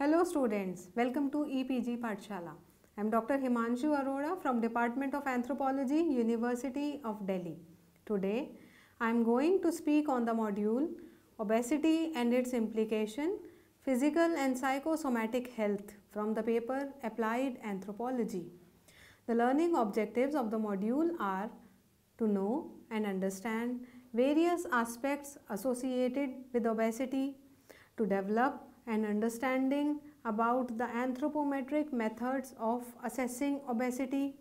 Hello students, welcome to e-PG Pathshala. I am Dr. Himanshu Arora from Department of Anthropology, University of Delhi. Today, I am going to speak on the module Obesity and its implication, Physical and Psychosomatic Health from the paper Applied Anthropology. The learning objectives of the module are to know and understand various aspects associated with obesity, to develop an understanding about the anthropometric methods of assessing obesity,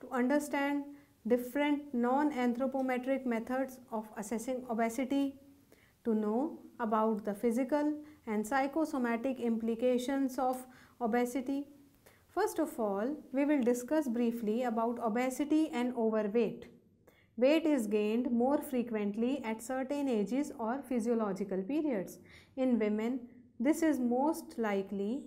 to understand different non-anthropometric methods of assessing obesity, to know about the physical and psychosomatic implications of obesity. First of all, we will discuss briefly about obesity and overweight. Weight is gained more frequently at certain ages or physiological periods. In women, this is most likely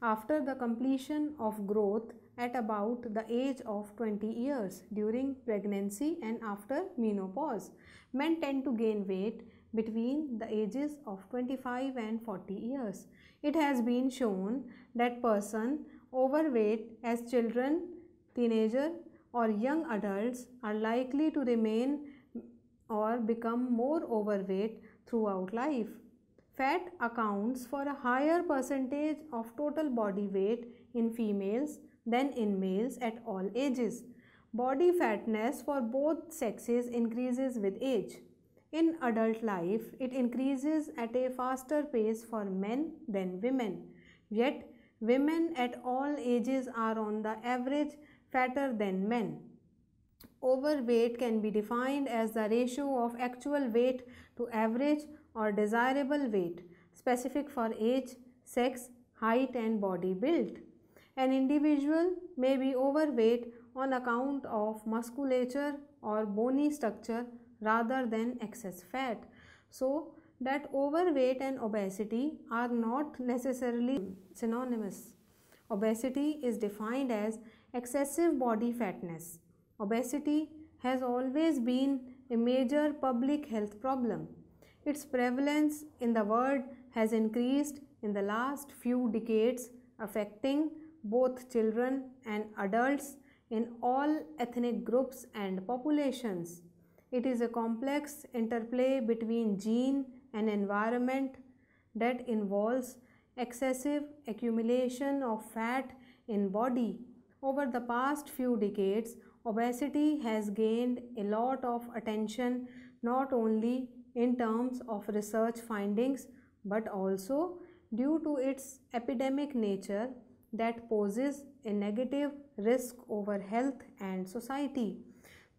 after the completion of growth at about the age of 20 years during pregnancy and after menopause. Men tend to gain weight between the ages of 25 and 40 years. It has been shown that person overweight as children, teenager or young adults are likely to remain or become more overweight throughout life. Fat accounts for a higher percentage of total body weight in females than in males at all ages. Body fatness for both sexes increases with age. In adult life, it increases at a faster pace for men than women. Yet, women at all ages are on the average fatter than men. Overweight can be defined as the ratio of actual weight to average or desirable weight specific for age, sex, height and body build. An individual may be overweight on account of musculature or bony structure rather than excess fat. So, that overweight and obesity are not necessarily synonymous. Obesity is defined as excessive body fatness. Obesity has always been a major public health problem. Its prevalence in the world has increased in the last few decades, affecting both children and adults in all ethnic groups and populations. It is a complex interplay between gene and environment that involves excessive accumulation of fat in body. Over the past few decades, obesity has gained a lot of attention not only in terms of research findings but also due to its epidemic nature that poses a negative risk over health and society.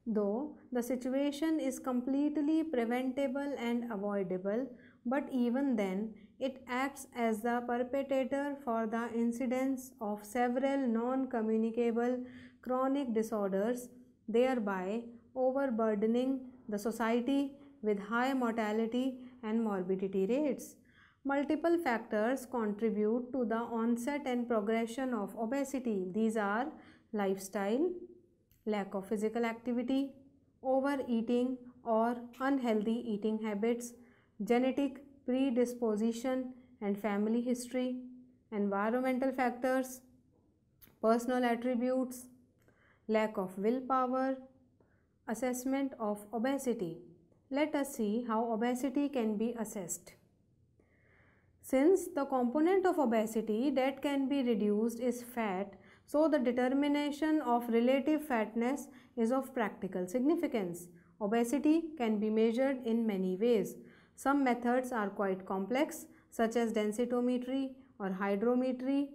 Though the situation is completely preventable and avoidable, but even then it acts as the perpetrator for the incidence of several non-communicable chronic disorders, thereby overburdening the society with high mortality and morbidity rates. Multiple factors contribute to the onset and progression of obesity. These are lifestyle, lack of physical activity, overeating or unhealthy eating habits, genetic predisposition and family history, environmental factors, personal attributes, lack of willpower, assessment of obesity. Let us see how obesity can be assessed. Since the component of obesity that can be reduced is fat, so the determination of relative fatness is of practical significance. Obesity can be measured in many ways. Some methods are quite complex such as densitometry or hydrometry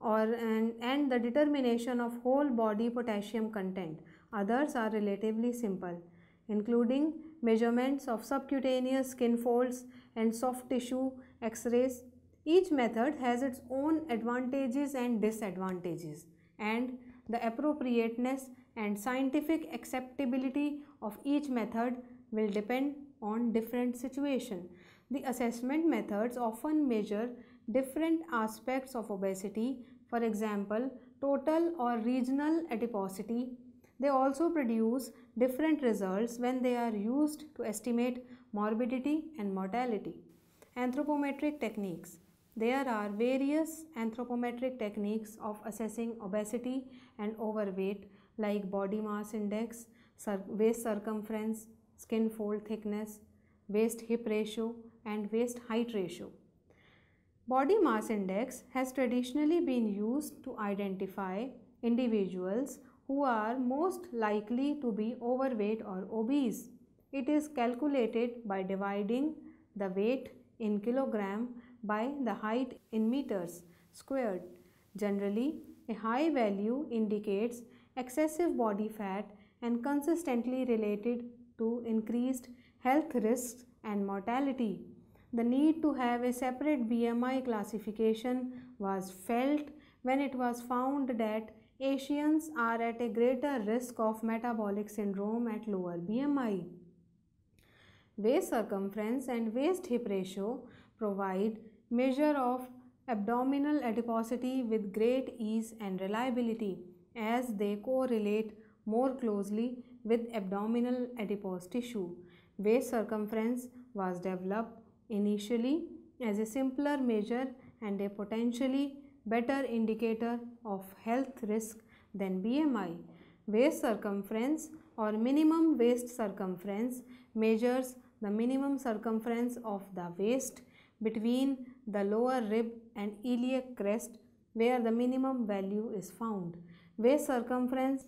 or and, and the determination of whole body potassium content. Others are relatively simple including measurements of subcutaneous skin folds and soft tissue x-rays each method has its own advantages and disadvantages and the appropriateness and scientific acceptability of each method will depend on different situation. The assessment methods often measure different aspects of obesity, for example, total or regional adiposity. They also produce different results when they are used to estimate morbidity and mortality. Anthropometric techniques There are various anthropometric techniques of assessing obesity and overweight like body mass index, waist circumference, skin fold thickness, waist hip ratio and waist height ratio. Body mass index has traditionally been used to identify individuals who are most likely to be overweight or obese. It is calculated by dividing the weight in kilogram by the height in meters squared. Generally, a high value indicates excessive body fat and consistently related to increased health risks and mortality. The need to have a separate BMI classification was felt when it was found that Asians are at a greater risk of metabolic syndrome at lower BMI. Waist circumference and waist hip ratio provide measure of abdominal adiposity with great ease and reliability as they correlate more closely with abdominal adipose tissue. Waist circumference was developed initially as a simpler measure and a potentially better indicator of health risk than BMI. Waist circumference or minimum waist circumference measures the minimum circumference of the waist between the lower rib and iliac crest where the minimum value is found. Waist circumference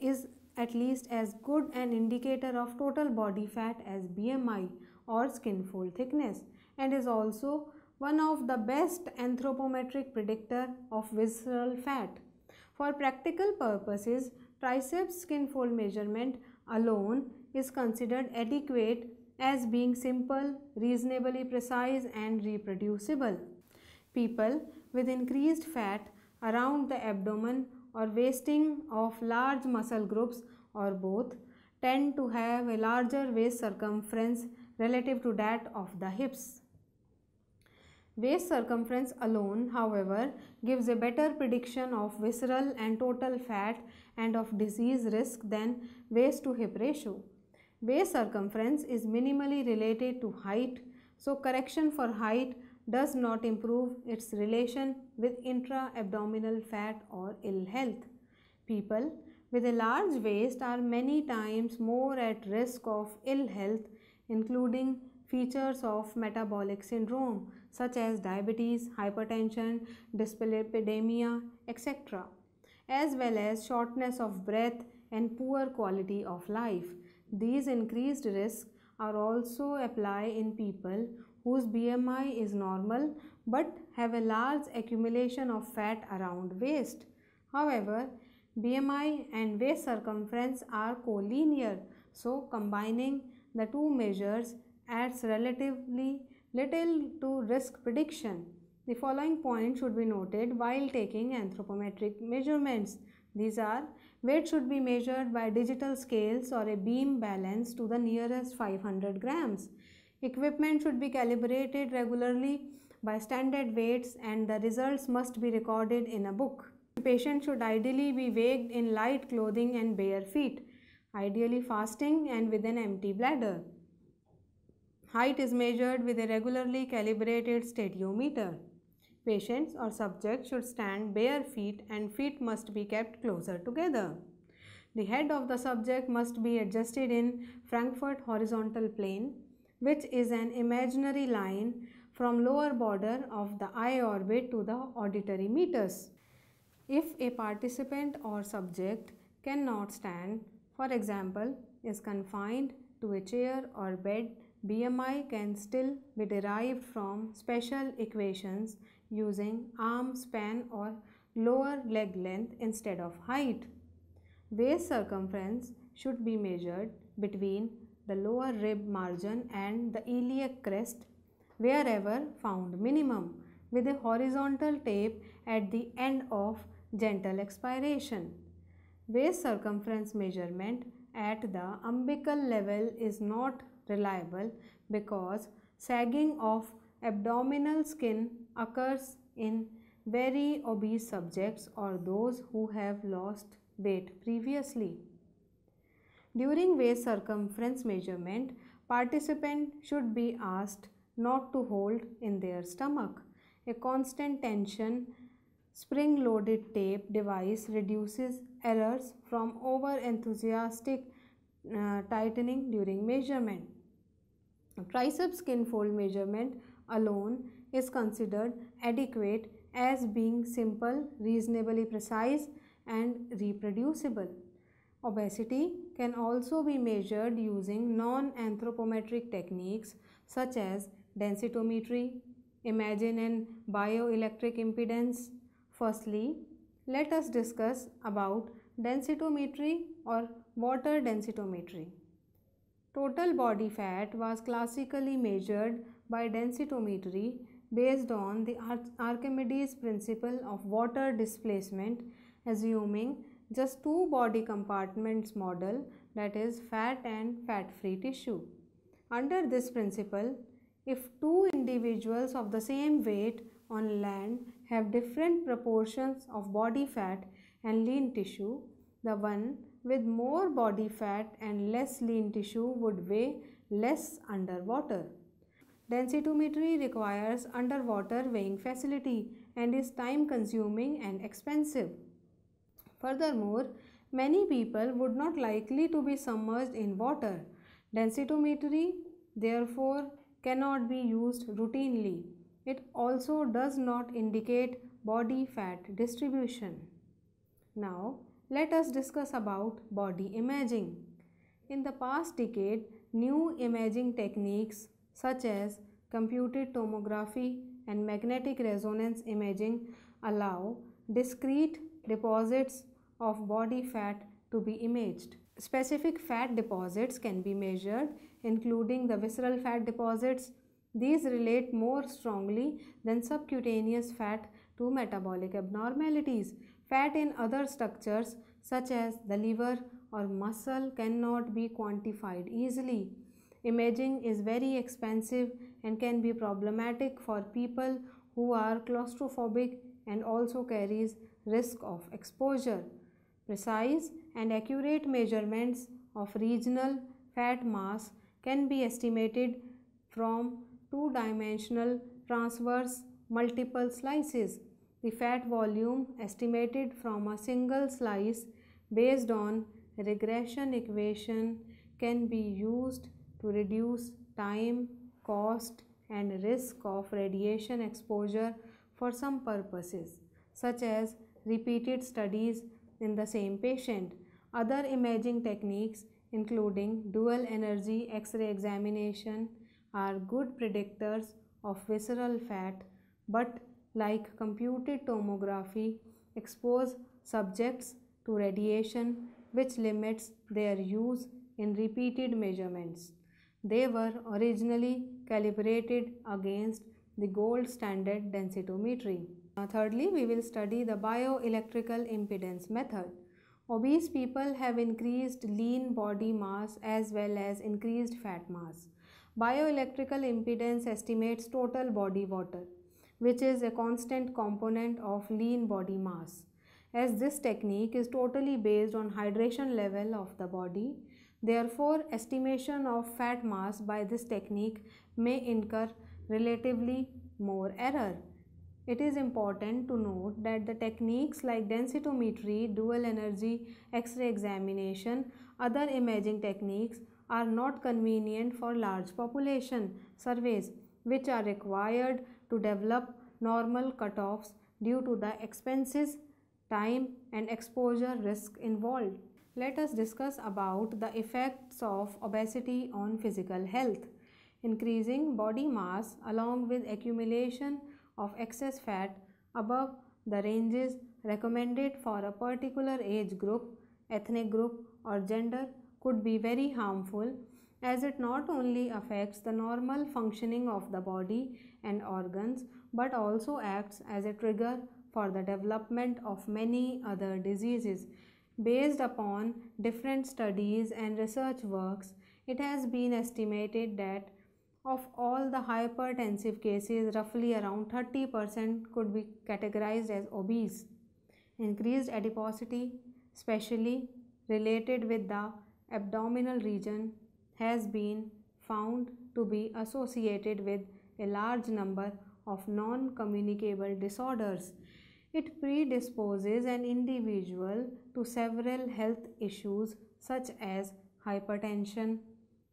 is at least as good an indicator of total body fat as BMI or skin fold thickness and is also one of the best anthropometric predictor of visceral fat. For practical purposes, triceps skin fold measurement alone is considered adequate as being simple, reasonably precise and reproducible. People with increased fat around the abdomen or wasting of large muscle groups or both tend to have a larger waist circumference relative to that of the hips. Waist circumference alone, however, gives a better prediction of visceral and total fat and of disease risk than waist to hip ratio. Waist circumference is minimally related to height, so correction for height does not improve its relation with intra-abdominal fat or ill health. People with a large waist are many times more at risk of ill health including features of metabolic syndrome such as diabetes, hypertension, dyslipidemia, etc., as well as shortness of breath and poor quality of life. These increased risks are also apply in people whose BMI is normal but have a large accumulation of fat around waist. However, BMI and waist circumference are collinear, so combining the two measures adds relatively little to risk prediction. The following points should be noted while taking anthropometric measurements. These are weight should be measured by digital scales or a beam balance to the nearest 500 grams. Equipment should be calibrated regularly by standard weights and the results must be recorded in a book. The patient should ideally be waked in light clothing and bare feet, ideally fasting and with an empty bladder. Height is measured with a regularly calibrated stadiometer. Patients or subjects should stand bare feet and feet must be kept closer together. The head of the subject must be adjusted in Frankfurt horizontal plane which is an imaginary line from lower border of the eye orbit to the auditory meatus. If a participant or subject cannot stand, for example, is confined to a chair or bed, BMI can still be derived from special equations using arm span or lower leg length instead of height. Waist circumference should be measured between the lower rib margin and the iliac crest wherever found minimum with a horizontal tape at the end of gentle expiration. Waist circumference measurement at the umbilical level is not reliable because sagging of abdominal skin occurs in very obese subjects or those who have lost weight previously. During waist circumference measurement, participant should be asked not to hold in their stomach. a constant tension spring loaded tape device reduces errors from over enthusiastic uh, tightening during measurement. Tricep skin fold measurement alone is considered adequate as being simple, reasonably precise and reproducible. Obesity can also be measured using non-anthropometric techniques such as densitometry, imaging and bioelectric impedance. Firstly, let us discuss about densitometry or water densitometry. Total body fat was classically measured by densitometry based on the Archimedes principle of water displacement assuming just two body compartments model that is fat and fat free tissue. Under this principle, if two individuals of the same weight on land have different proportions of body fat and lean tissue, the one with more body fat and less lean tissue would weigh less underwater. Densitometry requires underwater weighing facility and is time consuming and expensive. Furthermore, many people would not likely to be submerged in water. Densitometry therefore cannot be used routinely. It also does not indicate body fat distribution. Now, let us discuss about body imaging. In the past decade, new imaging techniques such as computed tomography and magnetic resonance imaging allow discrete deposits of body fat to be imaged. Specific fat deposits can be measured including the visceral fat deposits. These relate more strongly than subcutaneous fat to metabolic abnormalities. Fat in other structures such as the liver or muscle cannot be quantified easily. Imaging is very expensive and can be problematic for people who are claustrophobic and also carries risk of exposure. Precise and accurate measurements of regional fat mass can be estimated from two-dimensional transverse multiple slices. The fat volume estimated from a single slice based on regression equation can be used to reduce time, cost and risk of radiation exposure for some purposes such as repeated studies in the same patient. Other imaging techniques including dual energy X-ray examination are good predictors of visceral fat but like computed tomography expose subjects to radiation which limits their use in repeated measurements. They were originally calibrated against the gold standard densitometry. Uh, thirdly, we will study the bioelectrical impedance method. Obese people have increased lean body mass as well as increased fat mass. Bioelectrical impedance estimates total body water, which is a constant component of lean body mass. As this technique is totally based on hydration level of the body, Therefore, estimation of fat mass by this technique may incur relatively more error. It is important to note that the techniques like densitometry, dual energy, X-ray examination, other imaging techniques are not convenient for large population surveys which are required to develop normal cutoffs due to the expenses, time and exposure risk involved let us discuss about the effects of obesity on physical health. Increasing body mass along with accumulation of excess fat above the ranges recommended for a particular age group, ethnic group or gender could be very harmful as it not only affects the normal functioning of the body and organs but also acts as a trigger for the development of many other diseases Based upon different studies and research works, it has been estimated that of all the hypertensive cases, roughly around 30% could be categorized as obese. Increased adiposity, especially related with the abdominal region, has been found to be associated with a large number of non communicable disorders. It predisposes an individual to several health issues such as hypertension,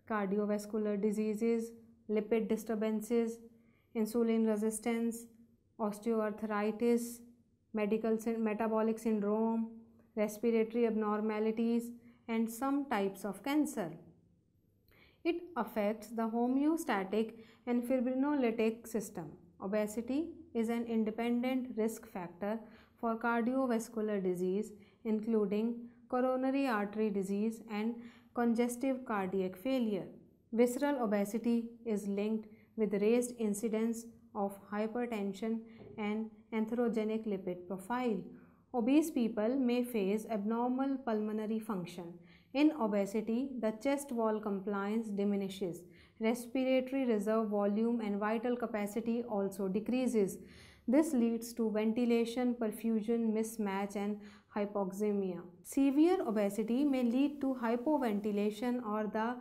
cardiovascular diseases, lipid disturbances, insulin resistance, osteoarthritis, medical metabolic syndrome, respiratory abnormalities, and some types of cancer. It affects the homeostatic and fibrinolytic system. Obesity is an independent risk factor for cardiovascular disease, including coronary artery disease and congestive cardiac failure. Visceral obesity is linked with raised incidence of hypertension and atherogenic lipid profile. Obese people may face abnormal pulmonary function. In obesity, the chest wall compliance diminishes. Respiratory reserve volume and vital capacity also decreases. This leads to ventilation perfusion mismatch and hypoxemia. Severe obesity may lead to hypoventilation or the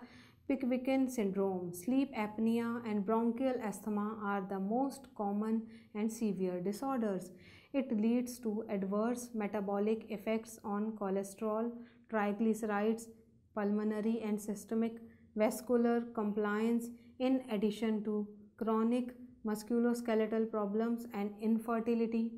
Pickwickian syndrome, sleep apnea, and bronchial asthma are the most common and severe disorders. It leads to adverse metabolic effects on cholesterol, triglycerides, pulmonary and systemic vascular compliance, in addition to chronic musculoskeletal problems and infertility.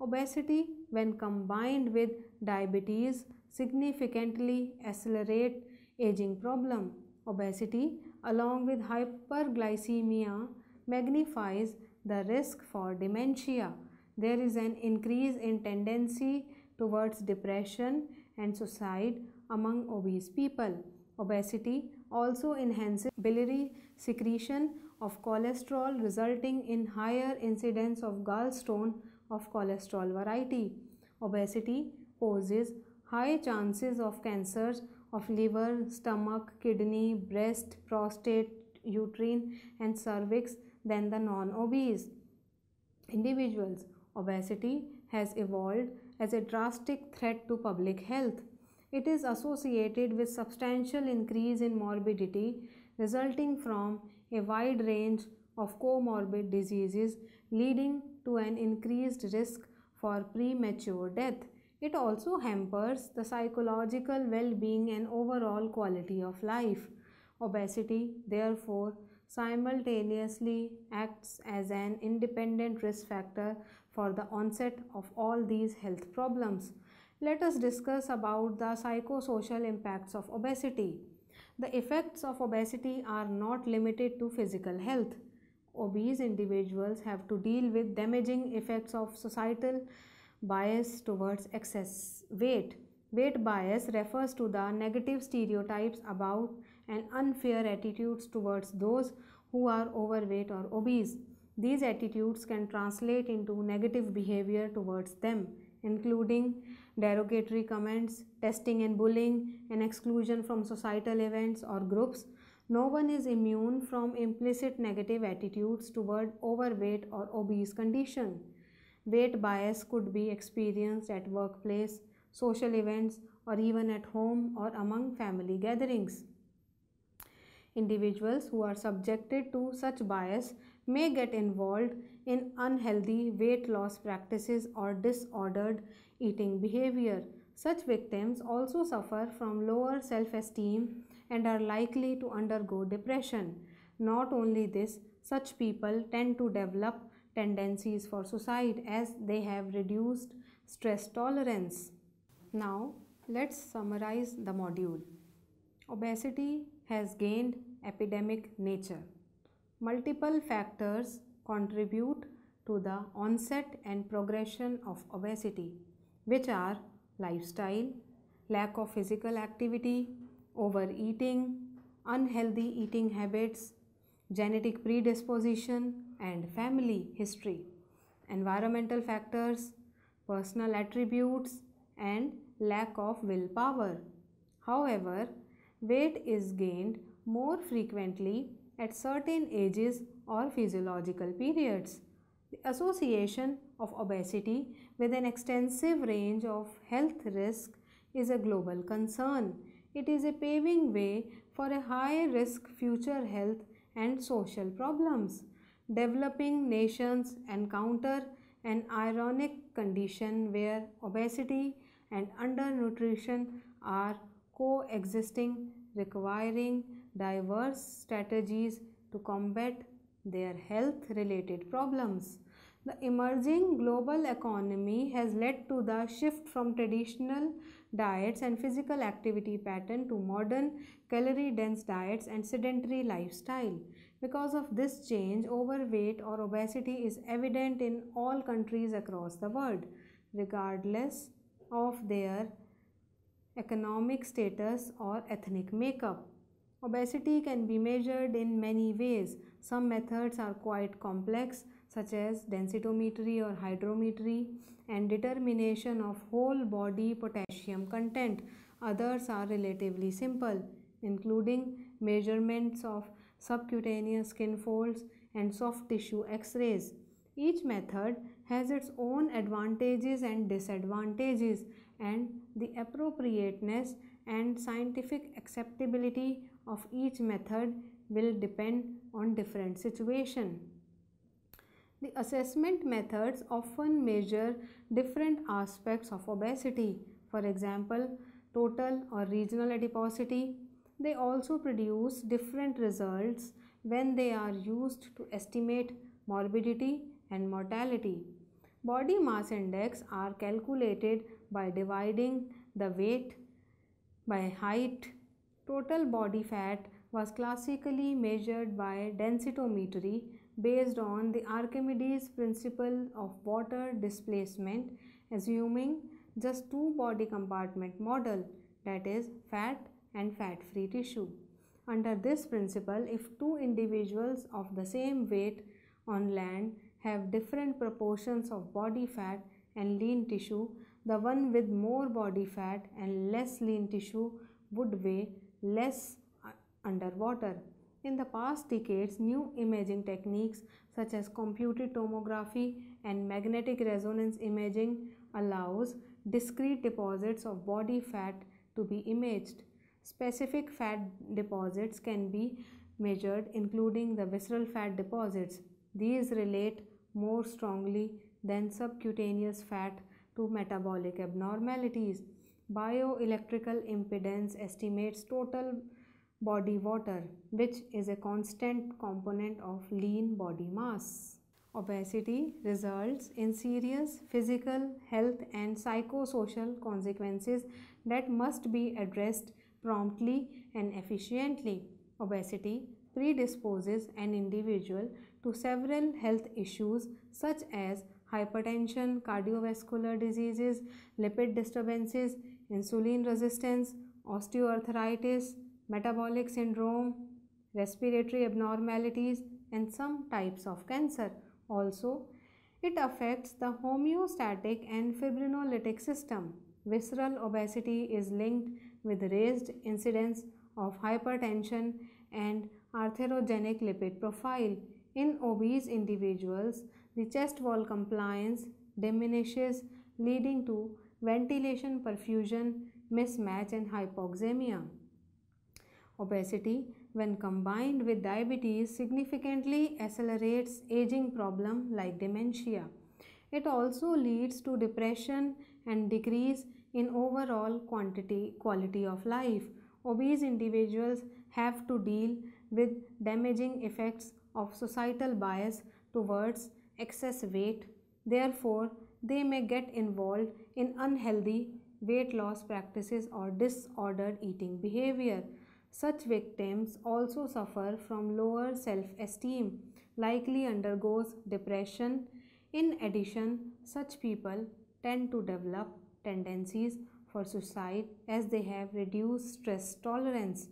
Obesity, when combined with diabetes, significantly accelerate aging problem. Obesity, along with hyperglycemia, magnifies the risk for dementia. There is an increase in tendency towards depression and suicide among obese people. Obesity also enhances biliary secretion of cholesterol resulting in higher incidence of gallstone of cholesterol variety. Obesity poses high chances of cancers of liver, stomach, kidney, breast, prostate, uterine and cervix than the non-obese individuals. Obesity has evolved as a drastic threat to public health. It is associated with substantial increase in morbidity resulting from a wide range of comorbid diseases leading to an increased risk for premature death. It also hampers the psychological well-being and overall quality of life. Obesity, therefore, simultaneously acts as an independent risk factor for the onset of all these health problems. Let us discuss about the psychosocial impacts of obesity. The effects of obesity are not limited to physical health. Obese individuals have to deal with damaging effects of societal bias towards excess weight. Weight bias refers to the negative stereotypes about and unfair attitudes towards those who are overweight or obese. These attitudes can translate into negative behavior towards them, including derogatory comments, testing and bullying, and exclusion from societal events or groups. No one is immune from implicit negative attitudes toward overweight or obese condition. Weight bias could be experienced at workplace, social events, or even at home or among family gatherings. Individuals who are subjected to such bias may get involved in unhealthy weight loss practices or disordered eating behavior. Such victims also suffer from lower self esteem and are likely to undergo depression. Not only this, such people tend to develop tendencies for suicide as they have reduced stress tolerance. Now, let's summarize the module. Obesity has gained epidemic nature. Multiple factors contribute to the onset and progression of obesity, which are lifestyle, lack of physical activity, overeating, unhealthy eating habits, genetic predisposition, and family history, environmental factors, personal attributes, and lack of willpower. However, weight is gained more frequently at certain ages or physiological periods. The association of obesity with an extensive range of health risks is a global concern. It is a paving way for a high risk future health and social problems. developing nations encounter an ironic condition where obesity and undernutrition are coexisting, requiring diverse strategies to combat their health related problems. The emerging global economy has led to the shift from traditional diets and physical activity pattern to modern calorie dense diets and sedentary lifestyle. Because of this change, overweight or obesity is evident in all countries across the world, regardless of their economic status or ethnic makeup. Obesity can be measured in many ways. Some methods are quite complex, such as densitometry or hydrometry, and determination of whole body potassium content. Others are relatively simple, including measurements of subcutaneous skin folds and soft tissue x rays. Each method has its own advantages and disadvantages, and the appropriateness and scientific acceptability of each method will depend on different situation. The assessment methods often measure different aspects of obesity, for example, total or regional adiposity. They also produce different results when they are used to estimate morbidity and mortality. Body mass index are calculated by dividing the weight by height. Total body fat was classically measured by densitometry based on the Archimedes principle of water displacement assuming just two body compartment model that is fat and fat free tissue. Under this principle, if two individuals of the same weight on land have different proportions of body fat and lean tissue, the one with more body fat and less lean tissue would weigh less underwater. In the past decades, new imaging techniques such as computed tomography and magnetic resonance imaging allows discrete deposits of body fat to be imaged. Specific fat deposits can be measured including the visceral fat deposits. These relate more strongly than subcutaneous fat to metabolic abnormalities. Bioelectrical impedance estimates total body water, which is a constant component of lean body mass. Obesity results in serious physical, health, and psychosocial consequences that must be addressed promptly and efficiently. Obesity predisposes an individual to several health issues such as hypertension, cardiovascular diseases, lipid disturbances, insulin resistance, osteoarthritis, metabolic syndrome, respiratory abnormalities, and some types of cancer. Also, it affects the homeostatic and fibrinolytic system. Visceral obesity is linked with raised incidence of hypertension and atherogenic lipid profile. In obese individuals, the chest wall compliance diminishes leading to ventilation perfusion mismatch and hypoxemia. Obesity, when combined with diabetes, significantly accelerates aging problem like dementia. It also leads to depression and decrease in overall quantity quality of life. Obese individuals have to deal with damaging effects of societal bias towards excess weight. Therefore, they may get involved in unhealthy weight loss practices or disordered eating behavior. Such victims also suffer from lower self-esteem, likely undergoes depression. In addition, such people tend to develop tendencies for suicide as they have reduced stress tolerance.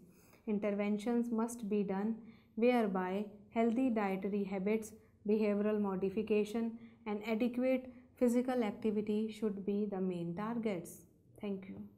Interventions must be done whereby healthy dietary habits, behavioral modification and adequate physical activity should be the main targets. Thank you.